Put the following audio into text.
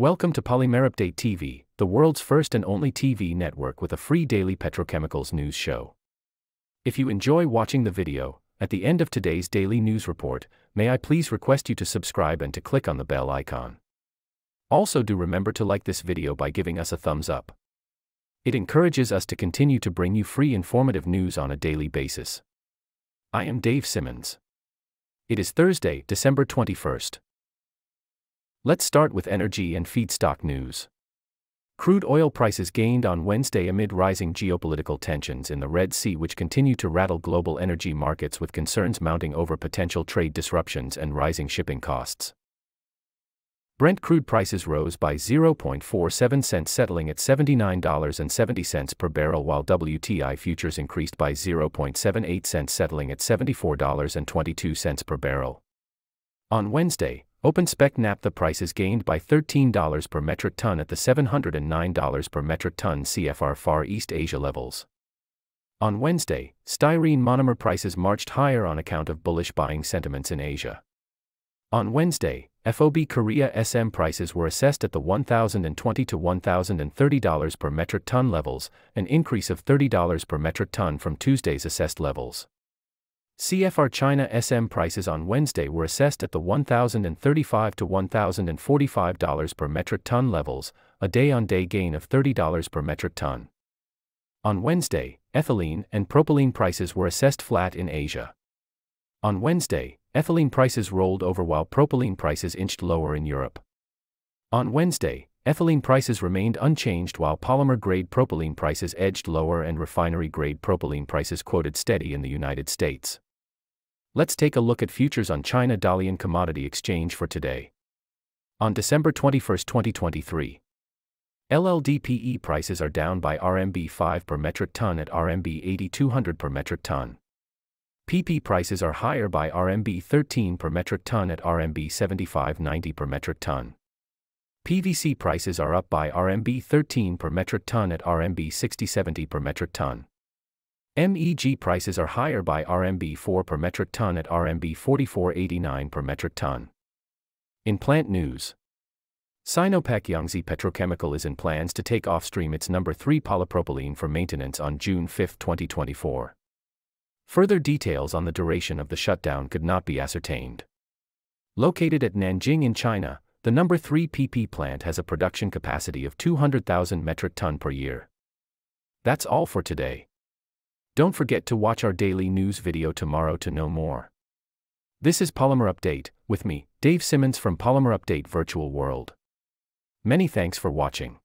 Welcome to Polymer Update TV, the world's first and only TV network with a free daily petrochemicals news show. If you enjoy watching the video, at the end of today's daily news report, may I please request you to subscribe and to click on the bell icon. Also do remember to like this video by giving us a thumbs up. It encourages us to continue to bring you free informative news on a daily basis. I am Dave Simmons. It is Thursday, December 21st. Let's start with energy and feedstock news. Crude oil prices gained on Wednesday amid rising geopolitical tensions in the Red Sea, which continue to rattle global energy markets with concerns mounting over potential trade disruptions and rising shipping costs. Brent crude prices rose by 0.47 cents, settling at $79.70 per barrel, while WTI futures increased by 0.78 cents, settling at $74.22 per barrel. On Wednesday, Open spec naphtha prices gained by $13 per metric ton at the $709 per metric ton CFR Far East Asia levels. On Wednesday, styrene monomer prices marched higher on account of bullish buying sentiments in Asia. On Wednesday, FOB Korea SM prices were assessed at the 1,020 to $1,030 per metric ton levels, an increase of $30 per metric ton from Tuesday's assessed levels. CFR China SM prices on Wednesday were assessed at the 1,035 to $1,045 per metric ton levels, a day on day gain of $30 per metric ton. On Wednesday, ethylene and propylene prices were assessed flat in Asia. On Wednesday, ethylene prices rolled over while propylene prices inched lower in Europe. On Wednesday, ethylene prices remained unchanged while polymer grade propylene prices edged lower and refinery grade propylene prices quoted steady in the United States. Let's take a look at futures on China Dalian Commodity Exchange for today. On December 21, 2023, LLDPE prices are down by RMB 5 per metric ton at RMB 8200 per metric ton. PP prices are higher by RMB 13 per metric ton at RMB 7590 per metric ton. PVC prices are up by RMB 13 per metric ton at RMB 6070 per metric ton. MEG prices are higher by RMB 4 per metric ton at RMB 44.89 per metric ton. In plant news, Sinopec Yangzi Petrochemical is in plans to take off stream its number 3 polypropylene for maintenance on June 5, 2024. Further details on the duration of the shutdown could not be ascertained. Located at Nanjing in China, the number 3 PP plant has a production capacity of 200,000 metric ton per year. That's all for today. Don't forget to watch our daily news video tomorrow to know more. This is Polymer Update, with me, Dave Simmons from Polymer Update Virtual World. Many thanks for watching.